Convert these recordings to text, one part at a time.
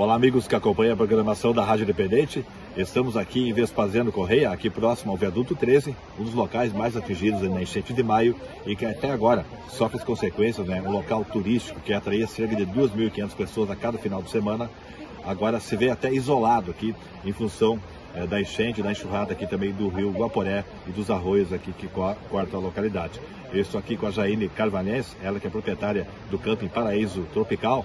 Olá, amigos que acompanham a programação da Rádio Independente. Estamos aqui em Vespasiano Correia, aqui próximo ao Viaduto 13, um dos locais mais atingidos na enchente de maio e que até agora sofre as consequências, né? Um local turístico que atraía cerca de 2.500 pessoas a cada final de semana, agora se vê até isolado aqui em função é, da enchente, da enxurrada aqui também do rio Guaporé e dos arroios aqui que cortam a localidade. Eu estou aqui com a Jaine Carvanés, ela que é proprietária do Camping Paraíso Tropical,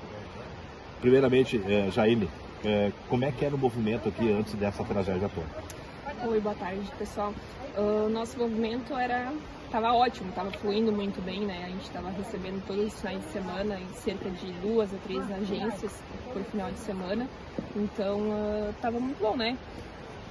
Primeiramente, é, Jaime, é, como é que era o movimento aqui antes dessa tragédia toda? Oi, boa tarde, pessoal. O uh, nosso movimento era estava ótimo, estava fluindo muito bem, né? A gente estava recebendo todos os finais de semana em cerca de duas a três agências por final de semana. Então, estava uh, muito bom, né?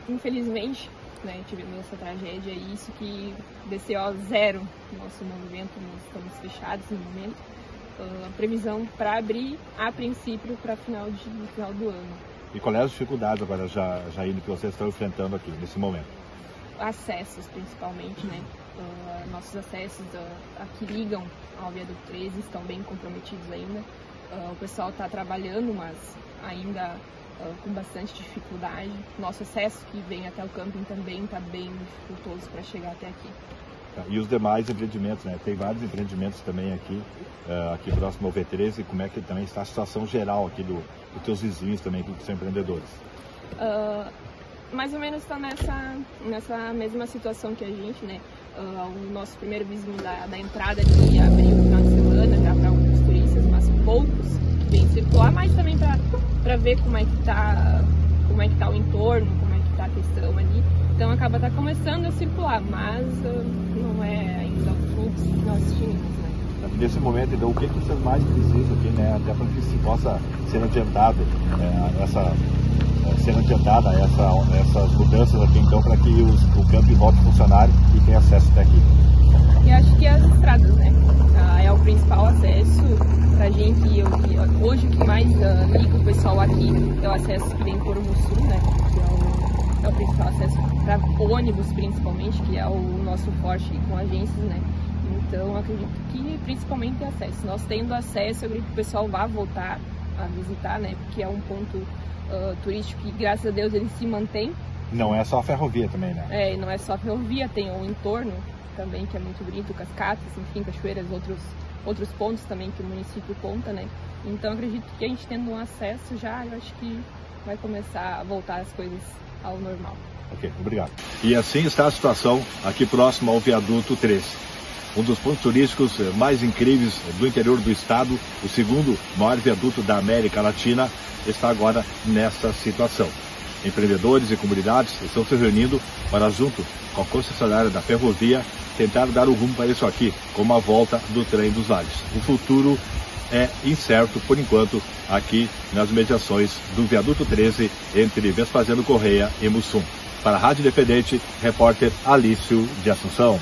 Infelizmente, né, tivemos essa tragédia e isso que desceu a zero nosso movimento, nós estamos fechados no momento a previsão para abrir a princípio para final de final do ano. E quais é as dificuldades agora, já, Jair, que vocês estão enfrentando aqui nesse momento? Acessos, principalmente, né? Uh, nossos acessos uh, aqui ligam ao viaduto 13 estão bem comprometidos ainda. Uh, o pessoal está trabalhando, mas ainda com bastante dificuldade. Nosso acesso que vem até o camping também está bem dificultoso para chegar até aqui. E os demais empreendimentos, né? Tem vários empreendimentos também aqui, uh, aqui próximo ao V13. Como é que também está a situação geral aqui do, dos teus vizinhos também, que são empreendedores? Uh, mais ou menos está nessa, nessa mesma situação que a gente, né? Uh, o nosso primeiro vizinho da, da entrada abriu no final de semana já para alguns turistas, mas poucos que vêm circular, mas também para ver como é que está Então acaba tá começando a circular, mas uh, não é ainda o fluxo que nós tínhamos. Né? Nesse momento, então, o que, que vocês mais precisam aqui, né? Até para que se possa ser adiantado é, essa é, ser adiantada essa, essas mudanças aqui, então, para que os, o campo volte a funcionar e tenha acesso até aqui. Eu acho que as estradas, né? Ah, é o principal acesso para a gente. Eu, hoje o que mais uh, liga o pessoal aqui é o acesso que vem por Sul, né? Que é o é o principal acesso para ônibus, principalmente, que é o nosso forte com agências, né? Então, acredito que principalmente é acesso. Nós tendo acesso, eu acredito que o pessoal vá voltar a visitar, né? Porque é um ponto uh, turístico que, graças a Deus, ele se mantém. Não é só a ferrovia também, né? É, não é só a ferrovia, tem o entorno também, que é muito bonito, cascatas, enfim, cachoeiras, outros, outros pontos também que o município conta, né? Então, acredito que a gente tendo um acesso já, eu acho que vai começar a voltar as coisas ao normal. Ok, obrigado. E assim está a situação aqui próximo ao viaduto 13. Um dos pontos turísticos mais incríveis do interior do estado, o segundo maior viaduto da América Latina, está agora nessa situação. Empreendedores e comunidades estão se reunindo para, junto com a concessionária da ferrovia, tentar dar o rumo para isso aqui, como a volta do trem dos vales. O futuro é incerto por enquanto aqui nas mediações do viaduto 13 entre Vespasiano Correia e Mussum. Para a Rádio Independente, repórter Alício de Assunção.